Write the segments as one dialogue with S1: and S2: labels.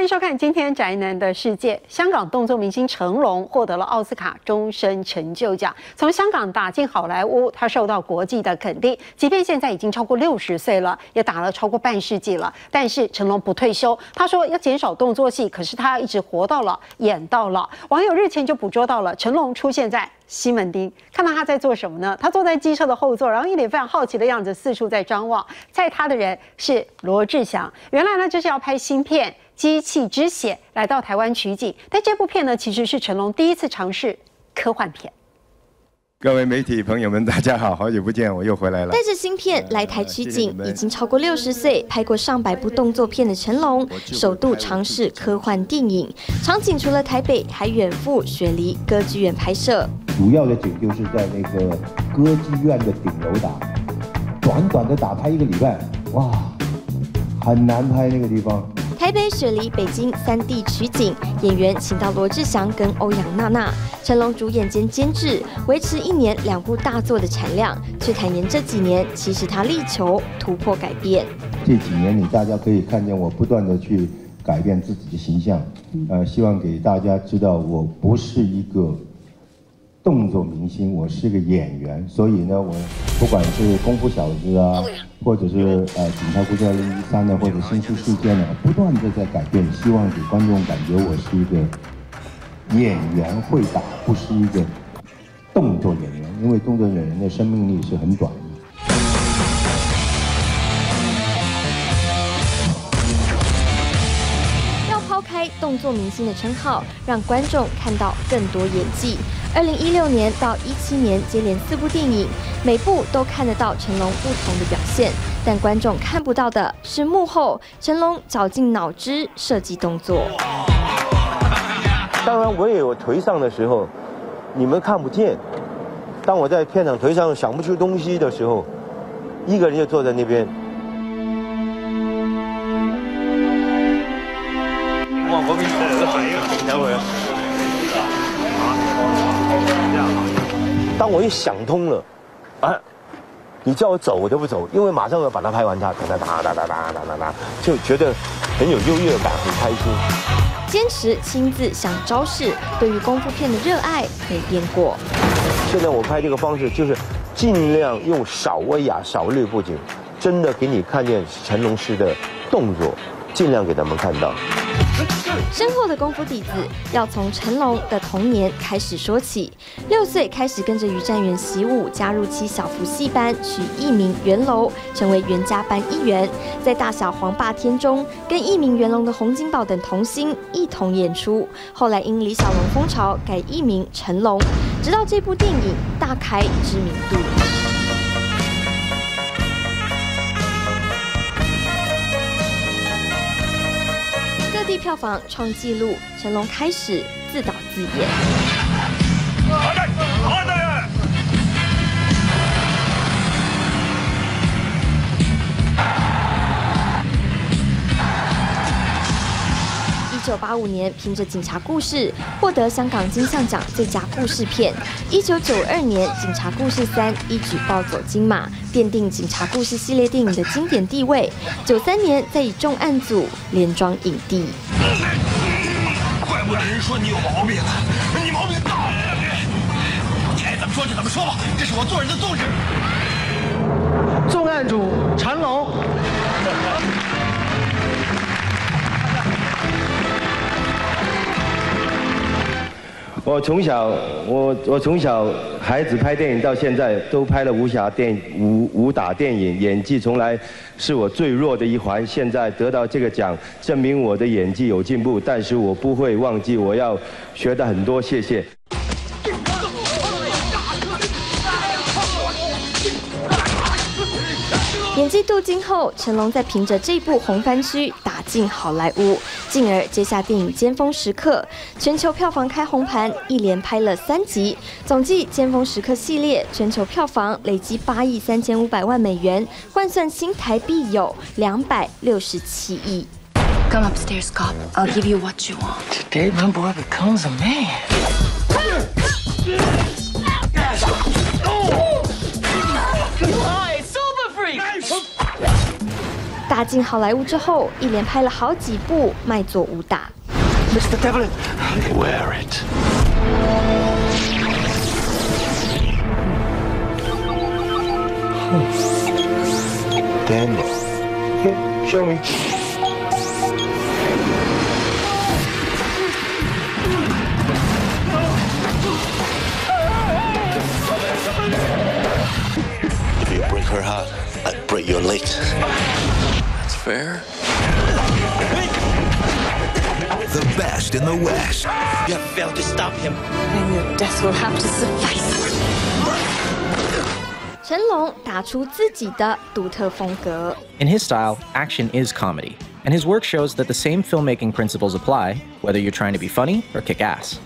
S1: 欢迎收看今天宅男的世界。香港动作明星成龙获得了奥斯卡终身成就奖。从香港打进好莱坞，他受到国际的肯定。即便现在已经超过六十岁了，也打了超过半世纪了，但是成龙不退休。他说要减少动作戏，可是他一直活到老，演到老。网友日前就捕捉到了成龙出现在。西门町看到他在做什么呢？他坐在机车的后座，然后一脸非常好奇的样子，四处在张望。载他的人是罗志祥。原来呢，就是要拍新片《机器之血》，来到台湾取景。但这部片呢，其实是成龙第一次尝试科幻片。
S2: 各位媒体朋友们，大家好，好久不见，我又回来了。
S3: 带着新片来台取景，已经超过六十岁，拍过上百部动作片的成龙，首度尝试科幻电影。场景除了台北，还远赴雪梨歌剧院拍摄。
S4: 主要的景就是在那个歌剧院的顶楼打，短短的打拍一个礼拜，哇，很难拍那个地方。
S3: 台北、雪梨、北京三地取景，演员请到罗志祥跟欧阳娜娜，成龙主演兼监制，维持一年两部大作的产量，却坦言这几年其实他力求突破改变。
S4: 这几年你大家可以看见我不断的去改变自己的形象，呃，希望给大家知道我不是一个。动作明星，我是个演员，所以呢，我不管是功夫小子啊，或者是呃警察故事二零一三呢，或者新出事件呢，不断的在改变，希望给观众感觉我是一个演员会打，不是一个动作演员，因为动作演员的生命力是很短
S3: 作明星的称号，让观众看到更多演技。二零一六年到一七年接连四部电影，每部都看得到成龙不同的表现，但观众看不到的是幕后成龙绞尽脑汁设计动作。
S5: 当然，我也有颓丧的时候，你们看不见。当我在片场颓丧想不出东西的时候，一个人就坐在那边。我给你反应，等会儿。当我一想通了，啊，你叫我走我就不走，因为马上要把它拍完，它哒哒哒哒哒哒哒哒哒，就觉得很有优越感，很开心。
S3: 坚持亲自想招式，对于功夫片的热爱没变过。
S5: 现在我拍这个方式就是尽量用少威亚、少略布景，真的给你看见成龙师的动作，尽量给他们看到。
S3: 深厚的功夫底子要从成龙的童年开始说起。六岁开始跟着于占元习武，加入七小福戏班，取艺名元楼，成为袁家班一员。在大小黄霸天中，跟艺名元龙的洪金宝等童星一同演出。后来因李小龙风潮，改艺名成龙，直到这部电影大开知名度。地票房创纪录，成龙开始自导自演。一九八五年，凭着《警察故事》获得香港金像奖最佳故事片。一九九二年，《警察故事三》一举暴走金马，奠定《警察故事》系列电影的经典地位。九三年，再以重案组连庄影帝。
S6: 怪不得人说你有毛病呢，你毛病大。你爱怎么说就怎么说吧，这是我做人的宗旨。
S7: 我从小，我我从小孩子拍电影到现在都拍了武侠电影、武武打电影，演技从来是我最弱的一环。现在得到这个奖，证明我的演技有进步，但是我不会忘记，我要学的很多。谢谢。
S3: 镀金后，成龙在凭着这部《红番区》打进好莱坞，进而接下电影《尖峰时刻》，全球票房开红盘，一连拍了三集，总计《尖峰时刻》系列全球票房累积八亿三千五百万美元，换算新台币有两百六十七亿。
S8: Come upstairs, cop. I'll give you what you want.
S6: Today, my boy becomes a man.
S3: 打进好莱坞之后，一连拍了好几部卖座武打。
S6: Mr. Devlin. fair.
S9: The best in the West.
S6: You have failed to stop him.
S8: Then your death will have to suffice.
S3: 成龙打出自己的独特风格。
S10: In his style, action is comedy, and his work shows that the same filmmaking principles apply, whether you're trying to be funny or kick ass.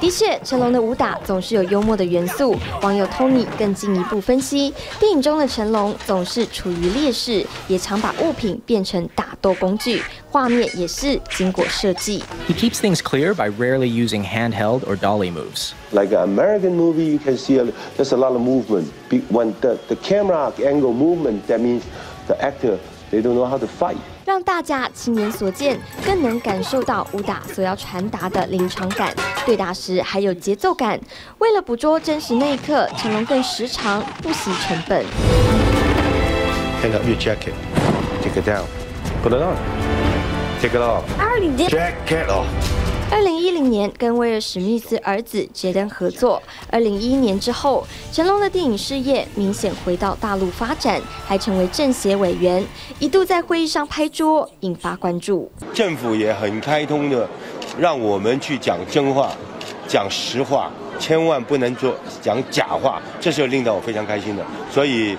S3: 的确，成龙的武打总是有幽默的元素。网友 Tony 更进一步分析，电影中的成龙总是处于劣势，也常把物品变成打斗工具，画面也是经过设计。
S10: He keeps things clear by rarely using handheld or dolly moves.
S5: Like an American movie, you can see a, there's a lot of movement. Be- When the, the camera angle movement, that means the actor, they don't know how to fight.
S3: 让大家亲眼所见，更能感受到武打所要传达的临场感。对打时还有节奏感。为了捕捉真实那一刻，成龙更时常不惜成本。
S5: Hang up your jacket. Take it down. Put it on. Take it off.
S3: I already did.
S5: Jacket off.
S3: 二零一零年跟威尔史密斯儿子杰登合作，二零一一年之后，成龙的电影事业明显回到大陆发展，还成为政协委员，一度在会议上拍桌，引发关注。
S5: 政府也很开通的，让我们去讲真话，讲实话，千万不能做讲假话，这是令到我非常开心的。所以，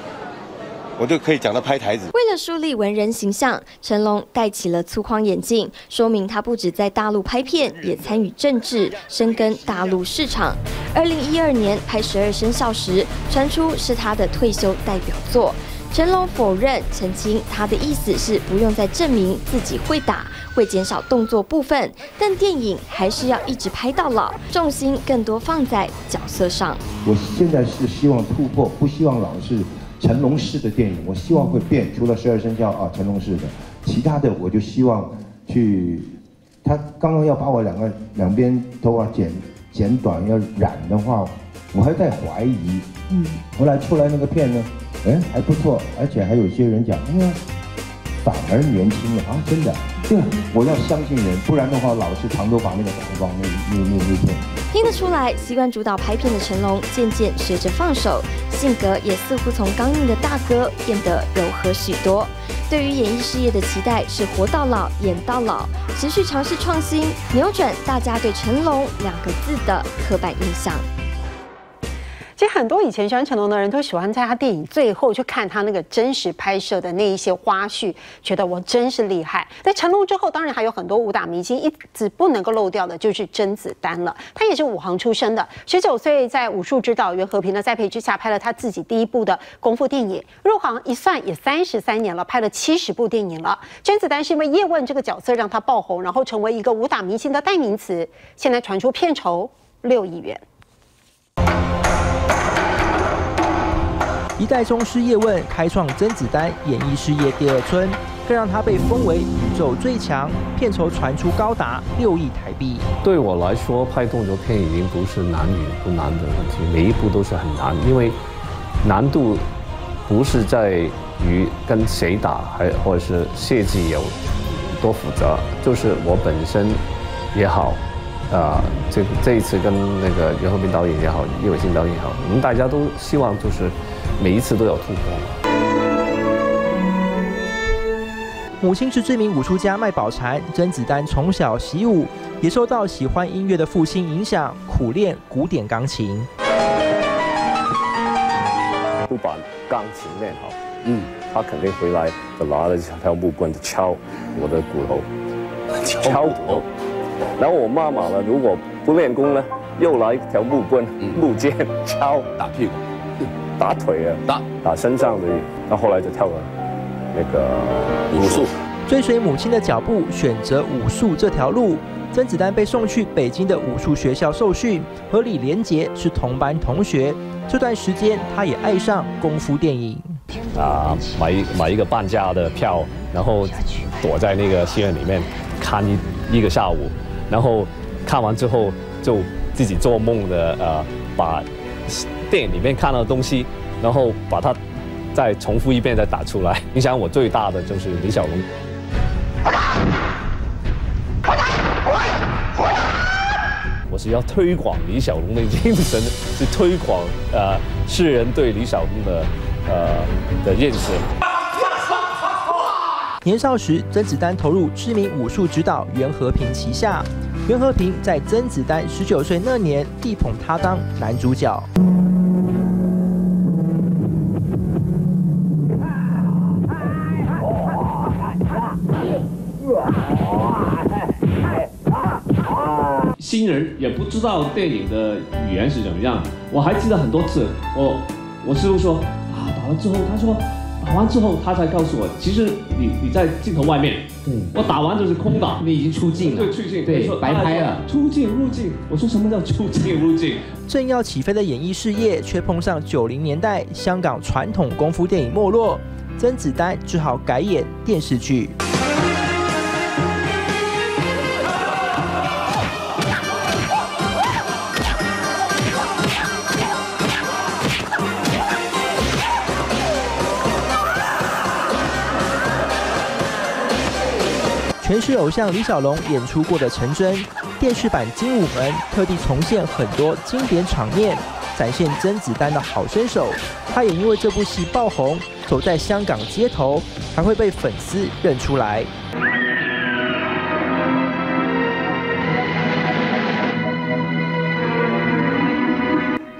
S5: 我就可以讲到拍台子。
S3: 为了树立文人形象，成龙戴起了粗框眼镜，说明他不止在大陆拍片，也参与政治，深耕大陆市场。二零一二年拍《十二生肖》时，传出是他的退休代表作。成龙否认，澄清他的意思是不用再证明自己会打，会减少动作部分，但电影还是要一直拍到老，重心更多放在角色上。
S4: 我现在是希望突破，不希望老是成龙式的电影，我希望会变。除了十二生肖啊，成龙式的，其他的我就希望去。他刚刚要把我两个两边头发剪剪短，要染的话，我还在怀疑。嗯，后来出来那个片呢，哎还不错，而且还有些人讲，哎呀，反而年轻了啊，真的。对，我要相信人，不然的话，老是长头发那个长光那那那那片。
S3: 听得出来，习惯主导拍片的成龙渐渐学着放手，性格也似乎从刚硬的大哥变得柔和许多。对于演艺事业的期待是活到老，演到老，持续尝试创新，扭转大家对成龙两个字的刻板印象。
S1: 其实很多以前喜欢成龙的人都喜欢在他电影最后去看他那个真实拍摄的那一些花絮，觉得我真是厉害。在成龙之后，当然还有很多武打明星，一直不能够漏掉的就是甄子丹了。他也是武行出身的，十九岁在武术指导袁和平的栽培之下，拍了他自己第一部的功夫电影。入行一算也三十三年了，拍了七十部电影了。甄子丹是因为叶问这个角色让他爆红，然后成为一个武打明星的代名词。现在传出片酬六亿元。
S11: 一代宗师叶问开创甄子丹演艺事业第二春，更让他被封为宇宙最强，片酬传出高达六亿台币。
S12: 对我来说，拍动作片已经不是难与不难的问题，每一步都是很难，因为难度不是在于跟谁打，还或者是设计有多复杂，就是我本身也好，啊、这这一次跟那个袁和平导演也好，叶伟信导演也好，我们大家都希望就是每一次都有突破。
S11: 母亲是知名武术家麦宝婵，甄子丹从小习武，也受到喜欢音乐的父亲影响，苦练古典钢琴。
S12: 不把钢琴练好，嗯，他肯定回来就拿了条木棍就敲我的骨头，敲骨头。然后我妈妈呢，如果不练功呢，又来一条木棍、木剑 敲打屁股、打腿啊，打打身上的。那后来就跳了那个武术。
S11: 追随母亲的脚步，选择武术这条路。甄子丹被送去北京的武术学校受训，和李连杰是同班同学。这段时间，他也爱上功夫电影。
S12: 啊买买一个半价的票，然后躲在那个戏院里面看一一个下午，然后看完之后就自己做梦的呃把电影里面看到的东西，然后把它再重复一遍再打出来。影响我最大的就是李小龙。我是要推广李小龙的精神，是推广呃世人对李小龙的呃的认识。
S11: 年少时，甄子丹投入知名武术指导袁和平旗下，袁和平在甄子丹十九岁那年力捧他当男主角。
S13: 新人也不知道电影的语言是怎么样。我还记得很多次，我我师傅说啊，打完之后，他说打完之后，他才告诉我，其实你你在镜头外面，对，我打完就是空打，
S14: 你已经出镜了，
S13: 对，出镜，
S14: 对，白拍了，
S13: 出镜入镜。我说什么叫出镜入镜？
S11: 正要起飞的演艺事业，却碰上九零年代香港传统功夫电影没落，甄子丹只好改演电视剧。全是偶像李小龙演出过的陈真电视版《精武门》，特地重现很多经典场面，展现甄子丹的好身手。他也因为这部戏爆红，走在香港街头，还会被粉丝认出来。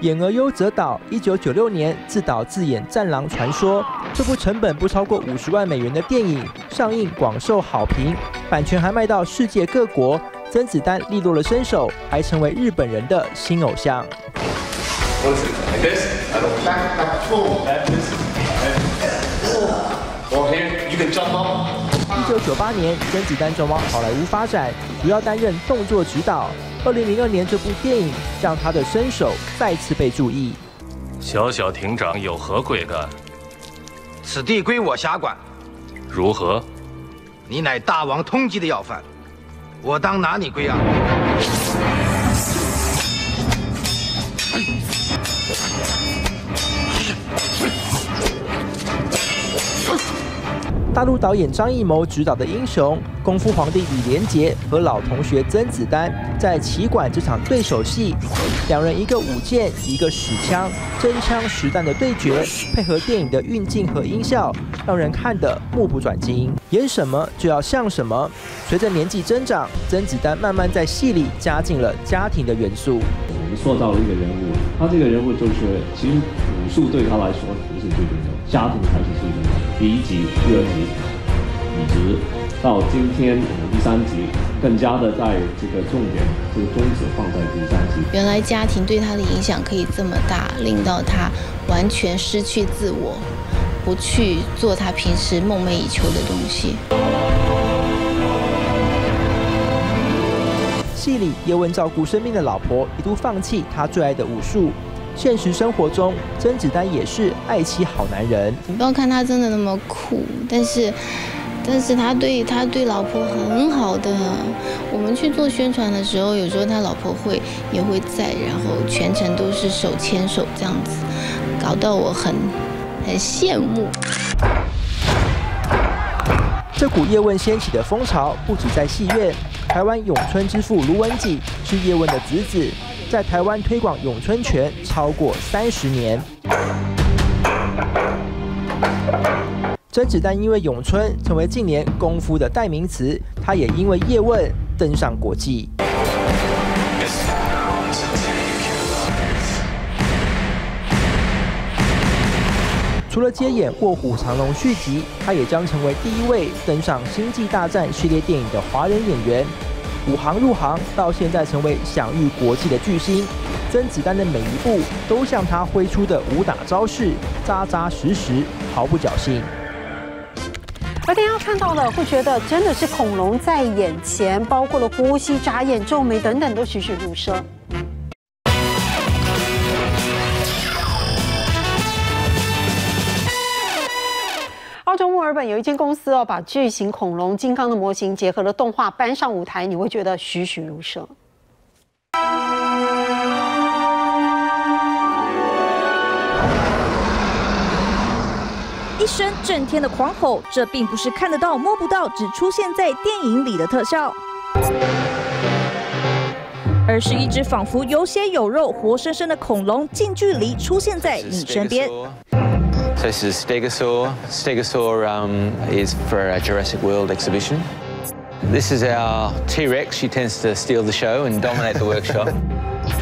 S11: 演而优则导，一九九六年自导自演《战狼传说》，这部成本不超过五十万美元的电影上映广受好评，版权还卖到世界各国。甄子丹利落了身手，还成为日本人的新偶像。一九九八年，甄子丹转往好莱坞发展，主要担任动作指导。二零零二年，这部电影让他的身手再次被注意。
S15: 小小庭长有何贵干？
S16: 此地归我辖管。
S15: 如何？
S16: 你乃大王通缉的要犯，我当拿你归案。
S11: 大陆导演张艺谋执导的《英雄》，功夫皇帝李连杰和老同学甄子丹在棋馆这场对手戏，两人一个舞剑，一个使枪，真枪实弹的对决，配合电影的运镜和音效，让人看得目不转睛。演什么就要像什么。随着年纪增长，甄子丹慢慢在戏里加进了家庭的元素。
S13: 我们塑造了一个人物，他这个人物就是，其实武术对他来说不是最重要，家庭才是最重要。第一集、第二集，一直到今天我们第三集，更加的在这个重点、这个宗旨放在第三集。
S17: 原来家庭对他的影响可以这么大，令到他完全失去自我，不去做他平时梦寐以求的东西。
S11: 戏里叶问照顾生病的老婆，一度放弃他最爱的武术。现实生活中，甄子丹也是爱妻好男人。
S17: 你不要看他真的那么酷，但是，但是他对他对老婆很好的。我们去做宣传的时候，有时候他老婆会也会在，然后全程都是手牵手这样子，搞到我很很羡慕。
S11: 这股叶问掀起的风潮，不止在戏院。台湾咏春之父卢文纪是叶问的侄子，在台湾推广咏春拳超过三十年。甄子丹因为咏春成为近年功夫的代名词，他也因为叶问登上国际。除了接演《卧虎藏龙》续集，他也将成为第一位登上《星际大战》系列电影的华人演员。武行入行到现在成为享誉国际的巨星，甄子丹的每一步都像他挥出的武打招式，扎扎实实，毫不侥幸。
S1: 而大家看到了，会觉得真的是恐龙在眼前，包括了呼吸、眨眼、皱眉等等，都栩栩如生。有一间公司哦，把巨型恐龙金刚的模型结合了动画搬上舞台，你会觉得栩栩如生。
S14: 一声震天的狂吼，这并不是看得到摸不到，只出现在电影里的特效，而是一只仿佛有血有肉、活生生的恐龙近距离出现在你身边。
S18: So this is Stegosaur. Stegosaur um, is for our Jurassic World exhibition. This is our T-Rex. She tends to steal the show and dominate the workshop.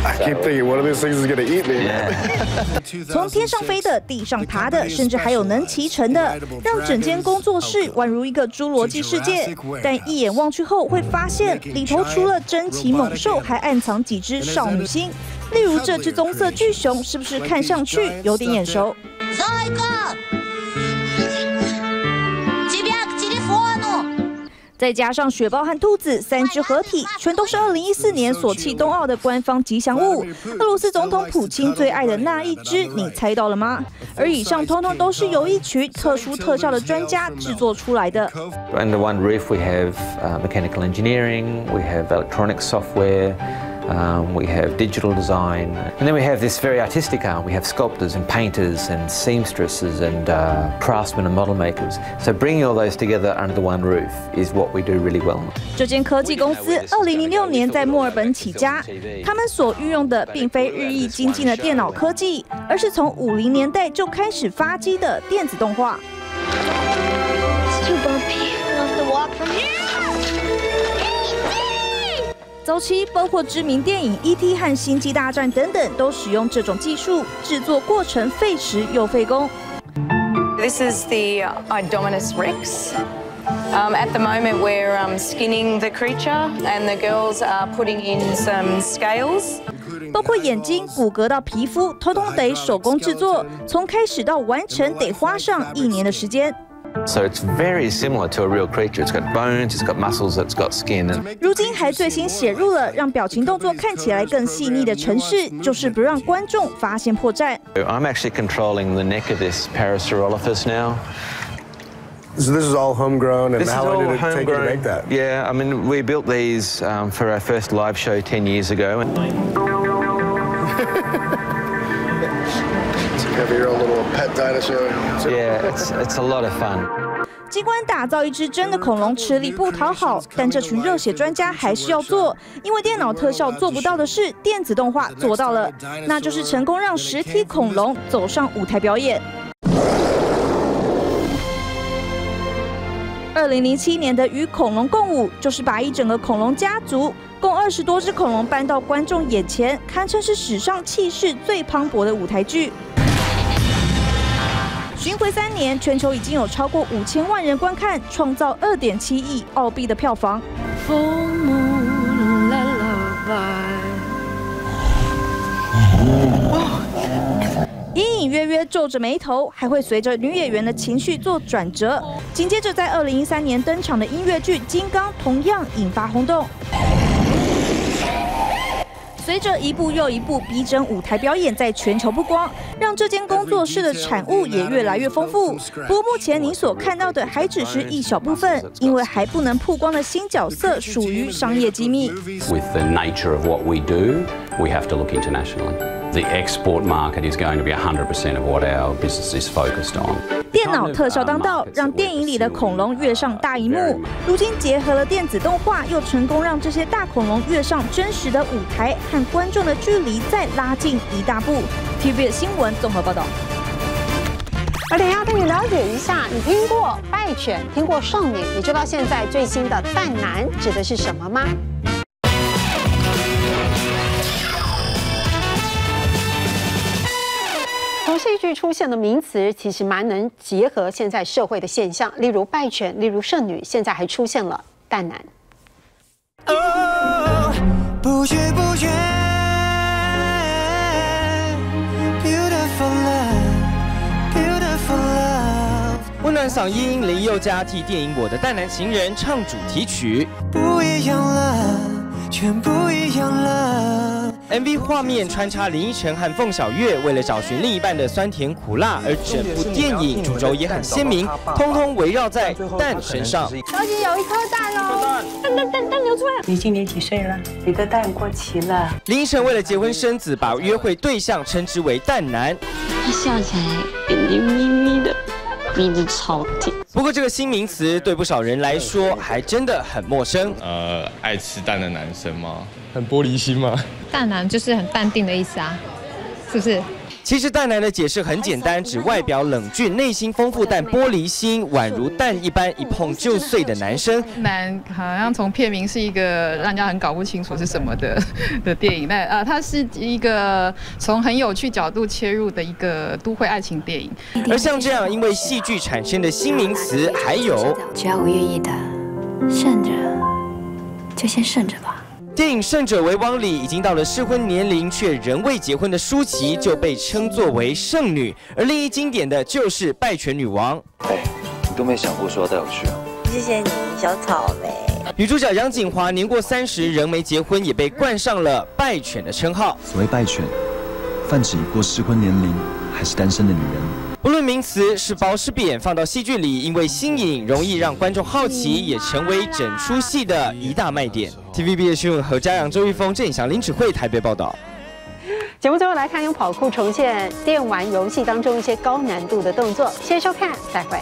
S19: I keep thinking one of these things is gonna eat me.
S14: 从天上飞的、地上爬的，甚至还有能骑乘的，让整间工作室宛如一个侏罗纪世界。但一眼望去后，会发现里头除了珍奇猛兽，还暗藏几只少女心。例如这只棕色巨熊，是不是看上去有点眼熟？再加上雪豹和兔子三只合体，全都是二零一四年索契冬奥的官方吉祥物。俄罗斯总统普京最爱的那一只，你猜到了吗？而以上通通都是由一群特殊特效的专家制作出来的。
S18: Under one roof, we have mechanical engineering, we have electronic software. Um, we have digital design, and then we have this very artistic arm. We have sculptors and painters and seamstresses and uh, craftsmen and model makers. So bringing all those together under the one roof is what we do really well.
S14: 这间科技公司二零零六年在墨尔本起家，他们所运用的并非日益精进的电脑科技，而是从五零年代就开始发迹的电子动画。It's too bumpy. We'll have to walk from here. 早期包括知名电影《E.T.》和《星际大战》等等，都使用这种技术，制作过程费时又费工。
S20: This is the Idominus Rex. Um, at the moment, we're um, skinning the creature, and the girls are putting in some scales.
S14: 包括眼睛、骨骼到皮肤，通通得手工制作，从开始到完成得花上一年的时间。
S18: So it's very similar to a real creature. It's got bones, it's got muscles, it's got skin.
S14: 如今还最新写入了让表情动作看起来更细腻的程式，就是不让观众发现破绽。
S18: I'm actually controlling the neck of this Parasaurolophus now.
S19: So this is all homegrown, and
S18: This is
S19: how long
S18: all
S19: did it take you to
S18: homegrown.
S19: make that?
S18: Yeah, I mean, we built these um, for our first live show 10 years ago.
S19: Have your own little pet dinosaur.
S18: yeah, it's, it's a lot of fun.
S14: 尽管打造一只真的恐龙吃力不讨好，但这群热血专家还是要做，因为电脑特效做不到的事，电子动画做到了，那就是成功让实体恐龙走上舞台表演。二零零七年的《与恐龙共舞》，就是把一整个恐龙家族，共二十多只恐龙搬到观众眼前，堪称是史上气势最磅礴的舞台剧。巡回三年，全球已经有超过五千万人观看，创造二点七亿澳币的票房。隐隐约约皱着眉头，还会随着女演员的情绪做转折。紧接着，在二零一三年登场的音乐剧《金刚》同样引发轰动。随着一部又一部逼真舞台表演在全球曝光，让这间工作室的产物也越来越丰富。不过目前你所看到的还只是一小部分，因为还不能曝光的新角色属于商业机密。
S21: With the nature of what we do, we have to look internationally. The export market is going to be 100% of what our business is focused on.
S14: 电脑特效当道，让电影里的恐龙跃上大荧幕。如今结合了电子动画，又成功让这些大恐龙跃上真实的舞台，和观众的距离再拉近一大步。TVB 新闻综合报道。
S1: 而等一下带你了解一下，你听过拜犬，听过少女，你知道现在最新的蛋男指的是什么吗？剧出现的名词，其实蛮能结合现在社会的现象，例如拜犬，例如剩女，现在还出现了蛋男。
S22: 不知不觉，Beautiful love，Beautiful love，
S11: 温暖嗓音林宥嘉替电影《我的淡男情人》唱主题曲。
S22: 不一样了，全不一样了。
S23: MV 画面穿插林依晨和凤小岳为了找寻另一半的酸甜苦辣，而整部电影主轴也很鲜明，通通围绕在蛋身上。
S24: 小姐有一颗蛋哦，蛋蛋蛋蛋流出来。
S25: 你今年几岁了？你的蛋过期了。
S23: 林依晨为了结婚生子，把约会对象称之为蛋男。
S24: 他笑起来眼睛眯眯的，鼻子超甜。
S23: 不过这个新名词对不少人来说还真的很陌生。
S21: 呃，爱吃蛋的男生吗？很玻璃心吗？
S26: 淡男就是很淡定的意思啊，是不是？
S23: 其实蛋男的解释很简单，指外表冷峻、内心丰富但玻璃心，宛如蛋一般一碰就碎的男生。
S27: 男好像从片名是一个让人家很搞不清楚是什么的的电影，但呃，它是一个从很有趣角度切入的一个都会爱情电影。
S23: 而像这样因为戏剧产生的新名词，还有
S8: 只要我愿意的，胜着就先胜着吧。
S23: 电影《胜者为王》里，已经到了适婚年龄却仍未结婚的舒淇，就被称作为剩女。而另一经典的就是《拜权女王》。
S28: 哎，你都没想过说要带我去啊？
S8: 谢谢你，小草莓。
S23: 女主角杨锦华年过三十仍没结婚，也被冠上了“败犬”的称号。
S29: 所谓败犬，泛指已过适婚年龄还是单身的女人。
S23: 不论名词是褒是贬，放到戏剧里，因为新颖，容易让观众好奇，也成为整出戏的一大卖点。TVB 的新闻和家阳、周玉峰、郑颖祥、林芷慧台北报道。
S1: 节目最后来看，用跑酷重现电玩游戏当中一些高难度的动作。先收看，再会。